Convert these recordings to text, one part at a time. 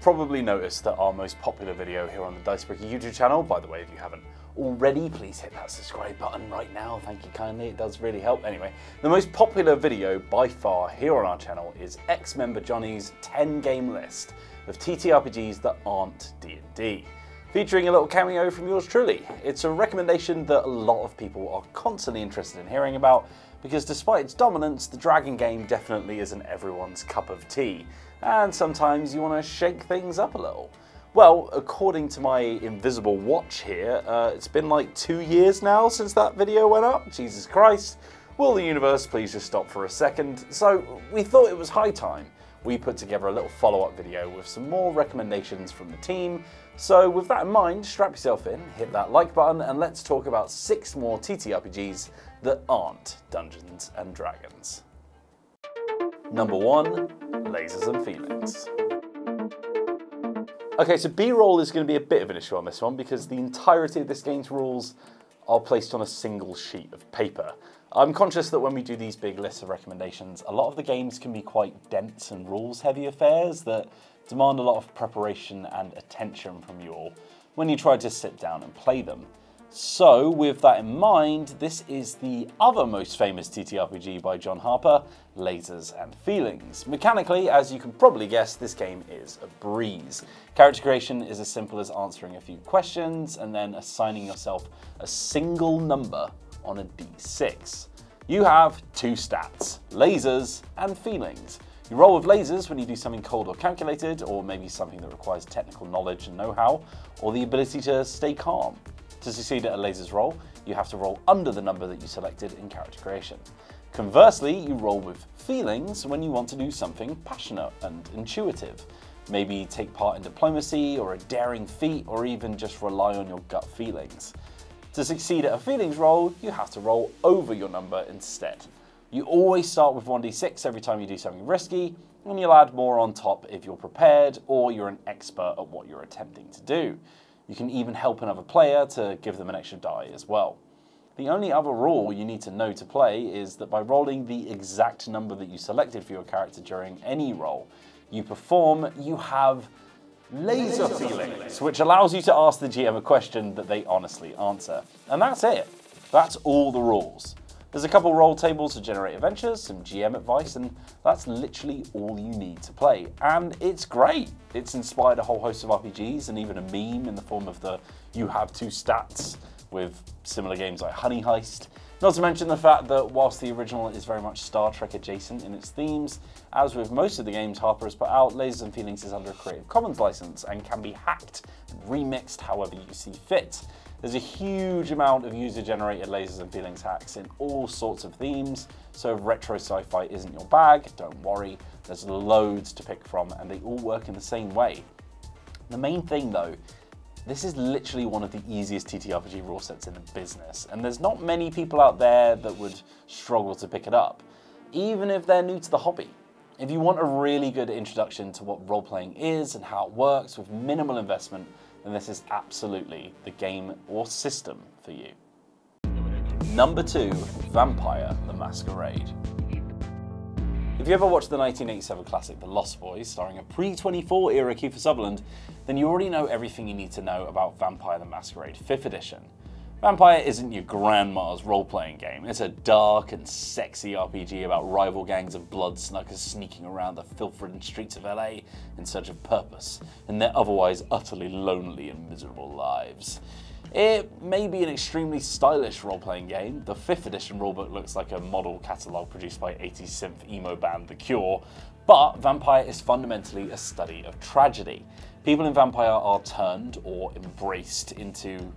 probably noticed that our most popular video here on the Dicebreaker YouTube channel, by the way, if you haven't already, please hit that subscribe button right now. Thank you kindly, it does really help. Anyway, the most popular video by far here on our channel is ex-member Johnny's 10 game list of TTRPGs that aren't D&D featuring a little cameo from yours truly. It's a recommendation that a lot of people are constantly interested in hearing about because despite its dominance, the Dragon game definitely isn't everyone's cup of tea, and sometimes you want to shake things up a little. Well, according to my invisible watch here, uh, it's been like two years now since that video went up. Jesus Christ. Will the universe please just stop for a second? So we thought it was high time. We put together a little follow-up video with some more recommendations from the team. So with that in mind, strap yourself in, hit that like button, and let's talk about six more TTRPGs that aren't Dungeons and Dragons. Number one, Lasers and Feelings. Okay, so B-roll is going to be a bit of an issue on this one because the entirety of this game's rules are placed on a single sheet of paper. I'm conscious that when we do these big lists of recommendations, a lot of the games can be quite dense and rules heavy affairs that demand a lot of preparation and attention from you all when you try to sit down and play them. So, with that in mind, this is the other most famous TTRPG by John Harper, Lasers and Feelings. Mechanically, as you can probably guess, this game is a breeze. Character creation is as simple as answering a few questions and then assigning yourself a single number on a d6. You have two stats, lasers and feelings. You roll with lasers when you do something cold or calculated, or maybe something that requires technical knowledge and know-how, or the ability to stay calm. To succeed at a lasers roll, you have to roll under the number that you selected in character creation. Conversely, you roll with feelings when you want to do something passionate and intuitive. Maybe take part in diplomacy or a daring feat or even just rely on your gut feelings. To succeed at a feelings roll, you have to roll over your number instead. You always start with 1d6 every time you do something risky, and you'll add more on top if you're prepared or you're an expert at what you're attempting to do. You can even help another player to give them an extra die as well. The only other rule you need to know to play is that by rolling the exact number that you selected for your character during any roll you perform, you have laser, laser feelings, which allows you to ask the GM a question that they honestly answer. And that's it. That's all the rules. There's a couple roll tables to generate adventures, some GM advice, and that's literally all you need to play. And it's great. It's inspired a whole host of RPGs and even a meme in the form of the you have two stats with similar games like Honey Heist. Not to mention the fact that whilst the original is very much Star Trek adjacent in its themes, as with most of the games Harper has put out, Lasers and Feelings is under a Creative Commons license and can be hacked and remixed however you see fit. There's a huge amount of user-generated lasers and feelings hacks in all sorts of themes, so if retro sci-fi isn't your bag, don't worry, there's loads to pick from and they all work in the same way. The main thing though, this is literally one of the easiest TTRPG rule sets in the business, and there's not many people out there that would struggle to pick it up, even if they're new to the hobby. If you want a really good introduction to what role-playing is and how it works with minimal investment, then this is absolutely the game or system for you. Number two, Vampire the Masquerade. If you ever watched the 1987 classic The Lost Boys, starring a pre-24 era Kiefer Sutherland, then you already know everything you need to know about Vampire the Masquerade 5th edition. Vampire isn't your grandma's role-playing game. It's a dark and sexy RPG about rival gangs of blood snuggers sneaking around the filth-ridden streets of LA in search of purpose in their otherwise utterly lonely and miserable lives. It may be an extremely stylish role-playing game. The 5th edition rulebook looks like a model catalogue produced by 80s synth emo band The Cure, but Vampire is fundamentally a study of tragedy. People in Vampire are turned or embraced into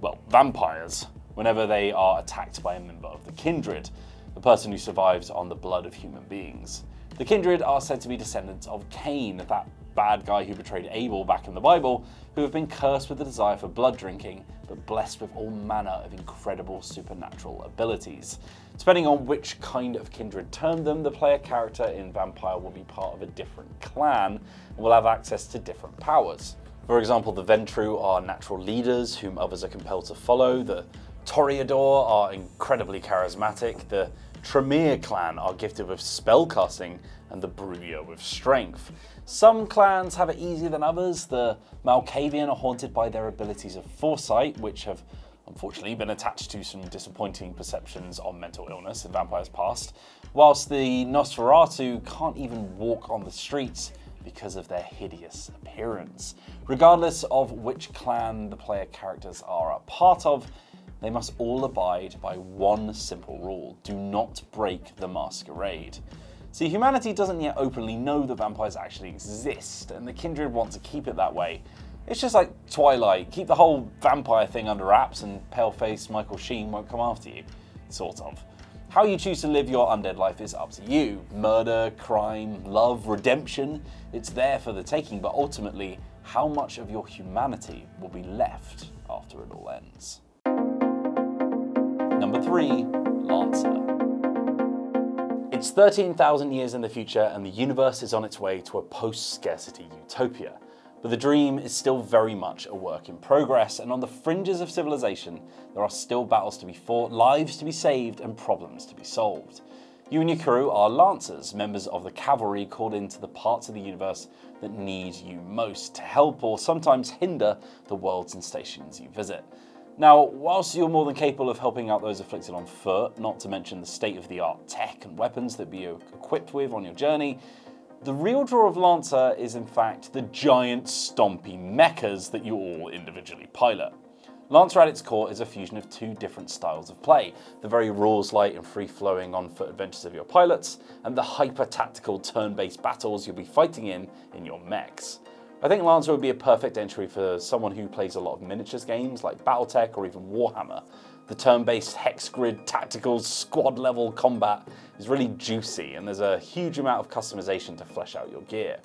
well, vampires whenever they are attacked by a member of the Kindred, the person who survives on the blood of human beings. The Kindred are said to be descendants of Cain, that bad guy who betrayed Abel back in the Bible, who have been cursed with the desire for blood drinking, but blessed with all manner of incredible supernatural abilities. Depending on which kind of kindred term them, the player character in Vampire will be part of a different clan and will have access to different powers. For example, the Ventrue are natural leaders whom others are compelled to follow. The Toreador are incredibly charismatic. The Tremere clan are gifted with spellcasting, and the Brujah with strength. Some clans have it easier than others. The Malkavian are haunted by their abilities of foresight, which have unfortunately been attached to some disappointing perceptions on mental illness in Vampire's past, whilst the Nosferatu can't even walk on the streets because of their hideous appearance. Regardless of which clan the player characters are a part of, they must all abide by one simple rule do not break the masquerade. See, humanity doesn't yet openly know that vampires actually exist, and the Kindred want to keep it that way. It's just like Twilight, keep the whole vampire thing under wraps, and pale-faced Michael Sheen won't come after you. Sort of. How you choose to live your undead life is up to you. Murder, crime, love, redemption, it's there for the taking, but ultimately, how much of your humanity will be left after it all ends? Number 3. Lancer. It's 13,000 years in the future and the universe is on its way to a post-scarcity utopia. But the dream is still very much a work in progress, and on the fringes of civilization, there are still battles to be fought, lives to be saved, and problems to be solved. You and your crew are Lancers, members of the cavalry called into the parts of the universe that need you most to help or sometimes hinder the worlds and stations you visit. Now, whilst you're more than capable of helping out those afflicted on foot, not to mention the state-of-the-art tech and weapons that you're equipped with on your journey, the real draw of Lancer is in fact the giant stompy mechas that you all individually pilot. Lancer at its core is a fusion of two different styles of play, the very rules-light and free-flowing on-foot adventures of your pilots, and the hyper-tactical turn-based battles you'll be fighting in in your mechs. I think Lancer would be a perfect entry for someone who plays a lot of miniatures games like Battletech or even Warhammer. The turn-based hex grid tactical squad level combat is really juicy and there's a huge amount of customization to flesh out your gear.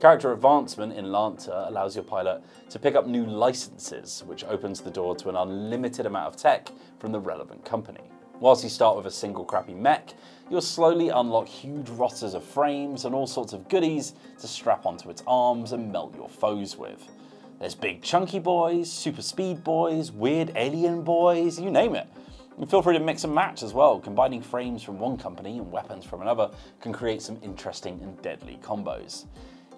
Character advancement in Lancer allows your pilot to pick up new licenses, which opens the door to an unlimited amount of tech from the relevant company. Whilst you start with a single crappy mech, you'll slowly unlock huge rosters of frames and all sorts of goodies to strap onto its arms and melt your foes with. There's big chunky boys, super speed boys, weird alien boys, you name it. And feel free to mix and match as well. Combining frames from one company and weapons from another can create some interesting and deadly combos.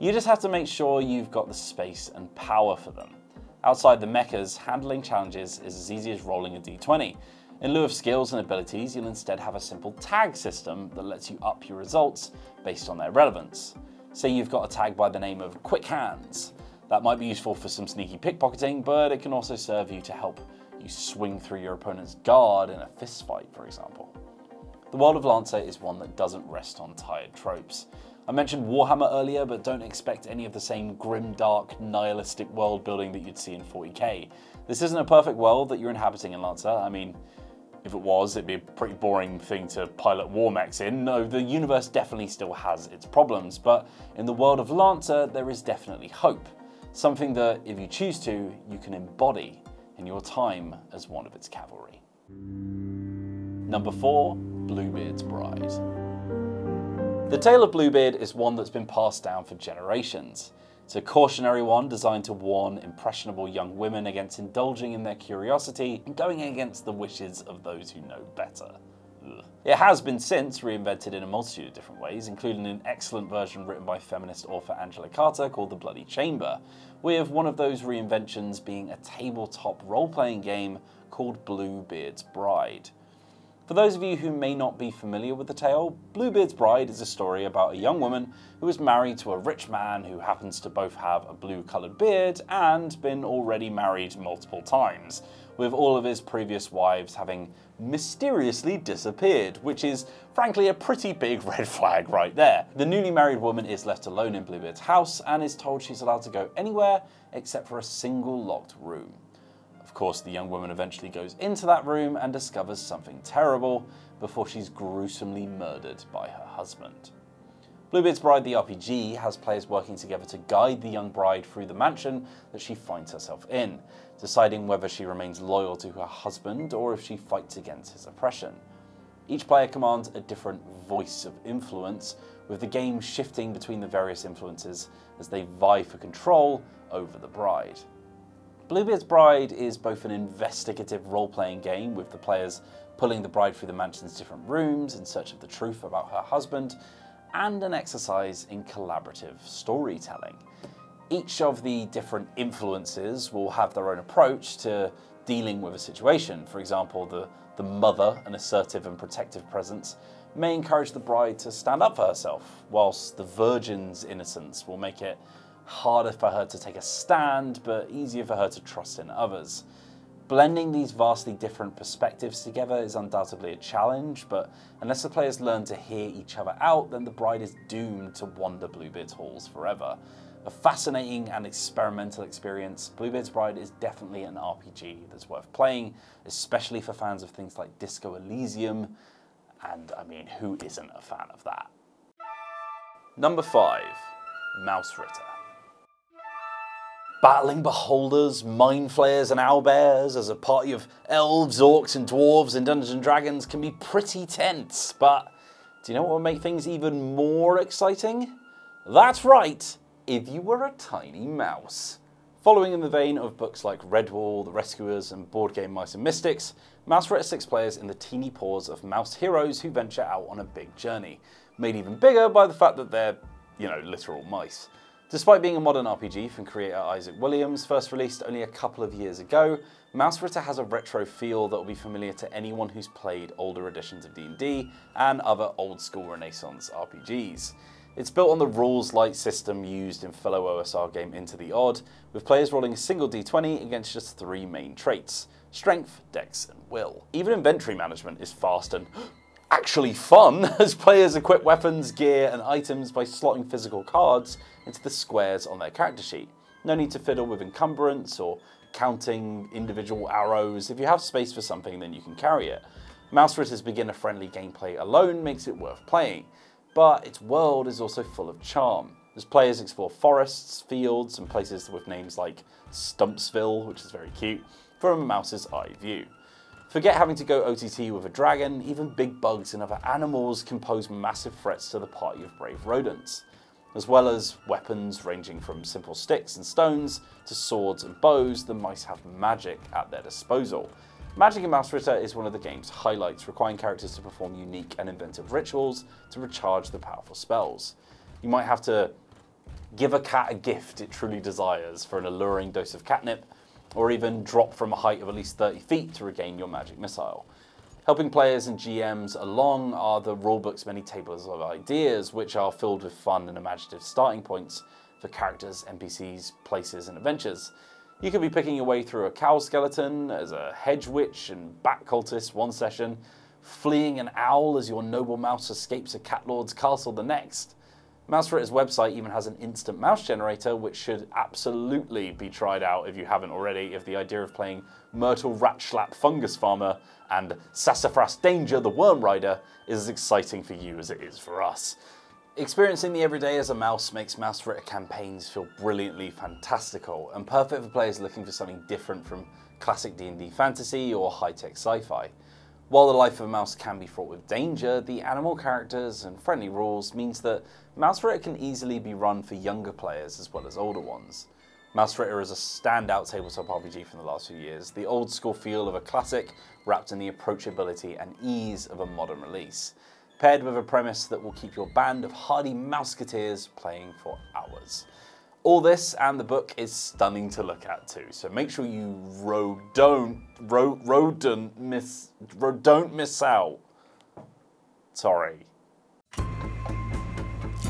You just have to make sure you've got the space and power for them. Outside the mechas, handling challenges is as easy as rolling a d20. In lieu of skills and abilities, you'll instead have a simple tag system that lets you up your results based on their relevance. Say you've got a tag by the name of Quick Hands. That might be useful for some sneaky pickpocketing, but it can also serve you to help you swing through your opponent's guard in a fist fight, for example. The world of Lancer is one that doesn't rest on tired tropes. I mentioned Warhammer earlier, but don't expect any of the same grim, dark, nihilistic world building that you'd see in 40k. This isn't a perfect world that you're inhabiting in Lancer. I mean, if it was, it'd be a pretty boring thing to pilot war mechs in. No, the universe definitely still has its problems, but in the world of Lancer, there is definitely hope. Something that, if you choose to, you can embody in your time as one of its cavalry. Number 4. Bluebeard's Bride The tale of Bluebeard is one that's been passed down for generations. It's a cautionary one designed to warn impressionable young women against indulging in their curiosity and going against the wishes of those who know better. It has been since reinvented in a multitude of different ways, including an excellent version written by feminist author Angela Carter called The Bloody Chamber, with one of those reinventions being a tabletop role-playing game called Bluebeard's Bride. For those of you who may not be familiar with the tale, Bluebeard's Bride is a story about a young woman who is married to a rich man who happens to both have a blue coloured beard and been already married multiple times, with all of his previous wives having mysteriously disappeared, which is frankly a pretty big red flag right there. The newly married woman is left alone in Bluebeard's house and is told she's allowed to go anywhere except for a single locked room. Of course, the young woman eventually goes into that room and discovers something terrible before she's gruesomely murdered by her husband. Bluebeard's Bride the RPG has players working together to guide the young bride through the mansion that she finds herself in, deciding whether she remains loyal to her husband or if she fights against his oppression. Each player commands a different voice of influence, with the game shifting between the various influences as they vie for control over the bride. Bluebeard's Bride is both an investigative role-playing game with the players pulling the bride through the mansion's different rooms in search of the truth about her husband, and an exercise in collaborative storytelling. Each of the different influences will have their own approach to dealing with a situation. For example, the, the mother, an assertive and protective presence, may encourage the bride to stand up for herself, whilst the virgin's innocence will make it harder for her to take a stand, but easier for her to trust in others. Blending these vastly different perspectives together is undoubtedly a challenge, but unless the players learn to hear each other out, then the bride is doomed to wander Bluebeard's halls forever. A fascinating and experimental experience, Bluebeard's Bride is definitely an RPG that's worth playing, especially for fans of things like Disco Elysium, and I mean, who isn't a fan of that? Number 5. Mausritter. Battling beholders, mind flayers, and owlbears as a party of elves, orcs, and dwarves in Dungeons and Dragons can be pretty tense, but do you know what would make things even more exciting? That's right, if you were a tiny mouse. Following in the vein of books like Redwall, The Rescuers, and Board Game Mice and Mystics, Mausritter six players in the teeny paws of mouse heroes who venture out on a big journey, made even bigger by the fact that they're, you know, literal mice. Despite being a modern RPG from creator Isaac Williams, first released only a couple of years ago, Mausritter has a retro feel that will be familiar to anyone who's played older editions of D&D and other old-school Renaissance RPGs. It's built on the rules light system used in fellow OSR game Into the Odd, with players rolling a single d20 against just three main traits strength, dex, and will. Even inventory management is fast and actually fun as players equip weapons, gear, and items by slotting physical cards into the squares on their character sheet. No need to fiddle with encumbrance or counting individual arrows. If you have space for something, then you can carry it. Mausritter's beginner-friendly gameplay alone makes it worth playing, but its world is also full of charm. As players explore forests, fields, and places with names like Stumpsville, which is very cute, from a mouse's eye view. Forget having to go OTT with a dragon, even big bugs and other animals can pose massive threats to the party of brave rodents. As well as weapons ranging from simple sticks and stones to swords and bows, the mice have magic at their disposal. Magic in Mausritter is one of the game's highlights, requiring characters to perform unique and inventive rituals to recharge the powerful spells. You might have to give a cat a gift it truly desires for an alluring dose of catnip, or even drop from a height of at least 30 feet to regain your magic missile. Helping players and GMs along are the rulebook's many tables of ideas, which are filled with fun and imaginative starting points for characters, NPCs, places, and adventures. You could be picking your way through a cow skeleton as a hedge witch and bat cultist one session, fleeing an owl as your noble mouse escapes a cat lord's castle the next, Mausritter's website even has an instant mouse generator, which should absolutely be tried out if you haven't already, if the idea of playing Myrtle Ratschlap Fungus Farmer and Sassafras Danger the Worm Rider is as exciting for you as it is for us. Experiencing the everyday as a mouse makes Mausritter campaigns feel brilliantly fantastical and perfect for players looking for something different from classic D&D fantasy or high-tech sci-fi. While the life of a mouse can be fraught with danger, the animal characters and friendly rules means that Mausritter can easily be run for younger players as well as older ones. Mausritter is a standout tabletop RPG from the last few years, the old school feel of a classic wrapped in the approachability and ease of a modern release, paired with a premise that will keep your band of hardy Mouseketeers playing for hours. All this and the book is stunning to look at too, so make sure you ro don't ro rodent miss ro don't miss out. Sorry.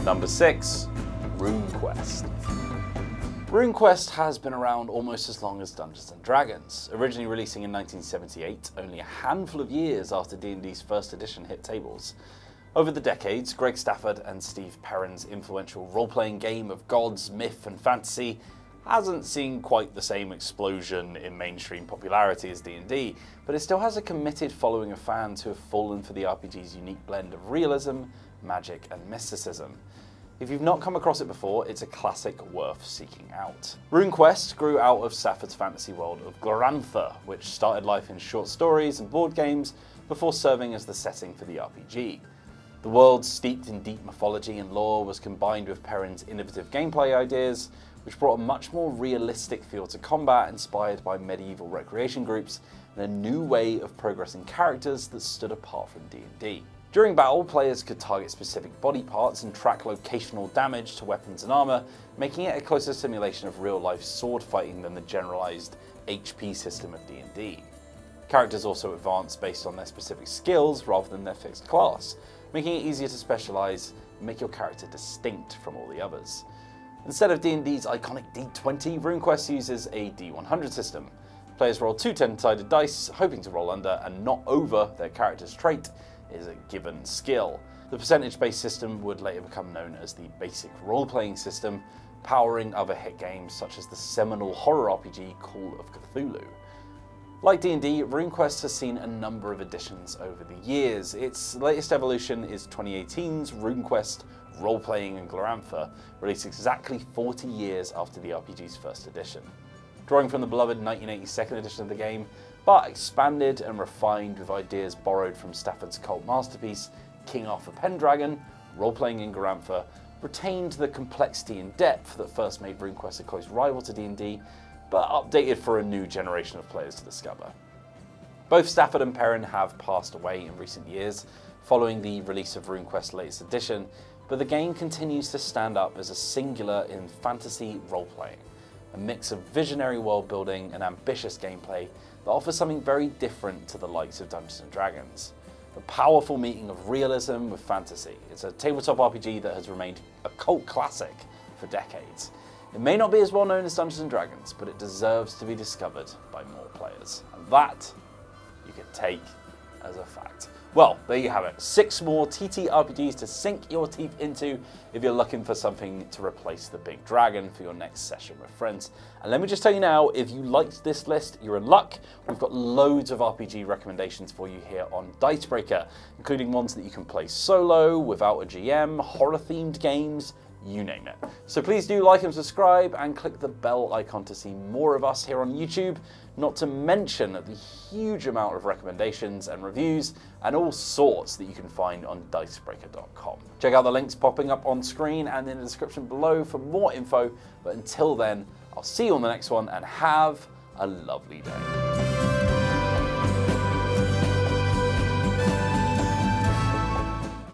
Number six, RuneQuest. RuneQuest has been around almost as long as Dungeons and Dragons, originally releasing in 1978, only a handful of years after D&D's first edition hit tables. Over the decades, Greg Stafford and Steve Perrin's influential role-playing game of gods, myth and fantasy hasn't seen quite the same explosion in mainstream popularity as D&D, but it still has a committed following of fans who have fallen for the RPG's unique blend of realism, magic and mysticism. If you've not come across it before, it's a classic worth seeking out. RuneQuest grew out of Stafford's fantasy world of Glorantha, which started life in short stories and board games before serving as the setting for the RPG. The world, steeped in deep mythology and lore, was combined with Perrin's innovative gameplay ideas, which brought a much more realistic feel to combat inspired by medieval recreation groups and a new way of progressing characters that stood apart from D&D. During battle, players could target specific body parts and track locational damage to weapons and armor, making it a closer simulation of real-life sword fighting than the generalized HP system of D&D. Characters also advance based on their specific skills rather than their fixed class, making it easier to specialize and make your character distinct from all the others. Instead of D&D's iconic D20, RuneQuest uses a D100 system. Players roll two 10-sided dice, hoping to roll under and not over their character's trait, is a given skill. The percentage-based system would later become known as the basic role-playing system, powering other hit games such as the seminal horror RPG Call of Cthulhu. Like D&D, RuneQuest has seen a number of additions over the years. Its latest evolution is 2018's RuneQuest Roleplaying in Glorantha, released exactly 40 years after the RPG's first edition. Drawing from the beloved 1982nd edition of the game, but expanded and refined with ideas borrowed from Stafford's cult masterpiece, King Arthur Pendragon, roleplaying in Glorantha, retained the complexity and depth that first made RuneQuest a close rival to D&D, but updated for a new generation of players to discover. Both Stafford and Perrin have passed away in recent years, following the release of RuneQuest's latest edition, but the game continues to stand up as a singular in fantasy role-playing, a mix of visionary world building and ambitious gameplay that offers something very different to the likes of Dungeons & Dragons. A powerful meeting of realism with fantasy. It's a tabletop RPG that has remained a cult classic for decades. It may not be as well known as Dungeons & Dragons, but it deserves to be discovered by more players. And that you can take as a fact. Well, there you have it. Six more TTRPGs to sink your teeth into if you're looking for something to replace the big dragon for your next session with friends. And let me just tell you now, if you liked this list, you're in luck. We've got loads of RPG recommendations for you here on Dicebreaker, including ones that you can play solo, without a GM, horror-themed games, you name it. So please do like and subscribe and click the bell icon to see more of us here on YouTube, not to mention the huge amount of recommendations and reviews and all sorts that you can find on dicebreaker.com. Check out the links popping up on screen and in the description below for more info, but until then, I'll see you on the next one and have a lovely day.